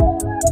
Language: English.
Bye.